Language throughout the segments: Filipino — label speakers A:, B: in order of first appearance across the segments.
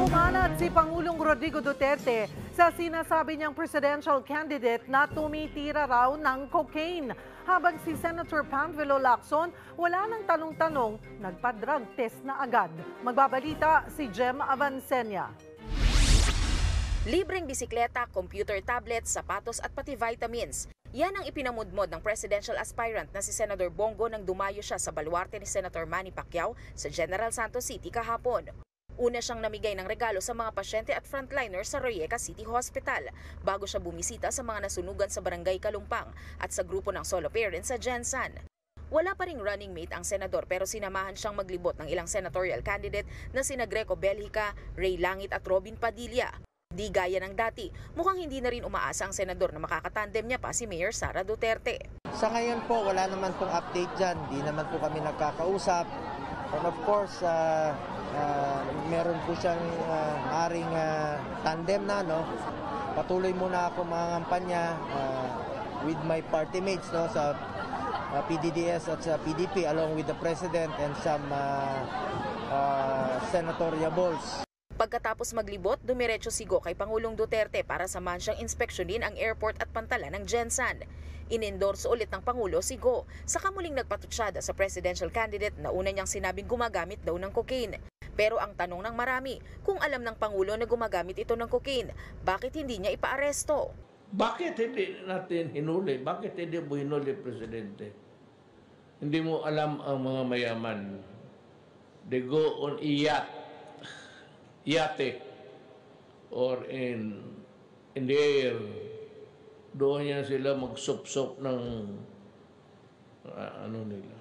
A: Pumanat si Pangulong Rodrigo Duterte sa sinasabi niyang presidential candidate na tumitira raw ng cocaine. Habang si Senator Panfilo Lacson, wala nang tanong-tanong, nagpa-drug test na agad. Magbabalita si Jem Avancenia.
B: Libreng bisikleta, computer tablet, sapatos at pati vitamins. Yan ang ipinamudmod ng presidential aspirant na si Senator Bongo nang dumayo siya sa baluarte ni Senator Manny Pacquiao sa General Santos City kahapon. Una siyang namigay ng regalo sa mga pasyente at frontliners sa Royeca City Hospital bago siya bumisita sa mga nasunugan sa Barangay Kalumpang at sa grupo ng solo parents sa Jensan. Wala pa ring running mate ang senador pero sinamahan siyang maglibot ng ilang senatorial candidate na sina Greco Belhica, Ray Langit at Robin Padilla. Di gaya ng dati, mukhang hindi na rin umaasa ang senador na makakatandem niya pa si Mayor Sara Duterte.
C: Sa ngayon po, wala naman pong update dyan. Di naman po kami nagkakausap. And of course, uh, uh, meron po siyang uh, aring uh, tandem na, no? Patuloy muna ako mga kampanya uh, with my party mates, no? Sa uh, PDDS at sa PDP along with the President and some uh, uh, senatorial balls.
B: Pagkatapos maglibot, dumiretso si Go kay Pangulong Duterte para samahan siyang inspeksyonin ang airport at pantala ng Jensan. Inendorso ulit ng Pangulo si Go sa kamuling nagpatutsyada sa presidential candidate na una niyang sinabing gumagamit daw ng cocaine. Pero ang tanong ng marami, kung alam ng Pangulo na gumagamit ito ng cocaine, bakit hindi niya ipaaresto?
D: Bakit hindi natin hinuli? Bakit hindi mo hinuli, Presidente? Hindi mo alam ang mga mayaman. They go on yacht, yate, or in, in the air. Doon yan sila magsupsop ng ah, ano nila.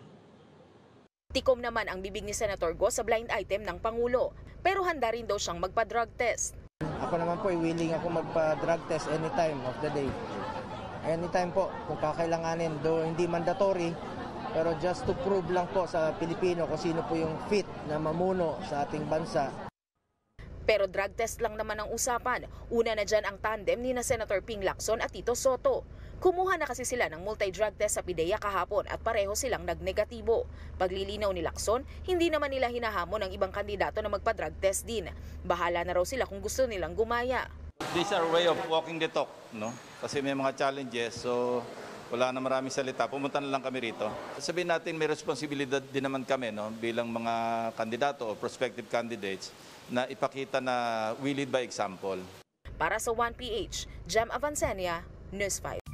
B: Tikom naman ang bibig ni Senator Go sa blind item ng Pangulo. Pero handa rin daw siyang magpa-drug test.
C: Ako naman po, eh, willing ako magpa-drug test anytime of the day. Anytime po, kung kakailanganin, do hindi mandatory, pero just to prove lang po sa Pilipino kung sino po yung fit na mamuno sa ating bansa.
B: Pero drug test lang naman ang usapan. Una na dyan ang tandem ni na Senator Ping Lacson at Tito Soto. Kumuha na kasi sila ng multi-drug test sa PIDEA kahapon at pareho silang nagnegatibo. Paglilinaw ni Lacson, hindi naman nila hinahamon ang ibang kandidato na magpa-drug test din. Bahala na raw sila kung gusto nilang gumaya.
E: These are way of walking the talk, no? Kasi may mga challenges, so wala na maraming salita. Pumunta na lang kami rito. Sabihin natin may responsibilidad din naman kami, no? Bilang mga kandidato o prospective candidates na ipakita na we lead by example.
B: Para sa 1PH, Jam Avancenia, News 5.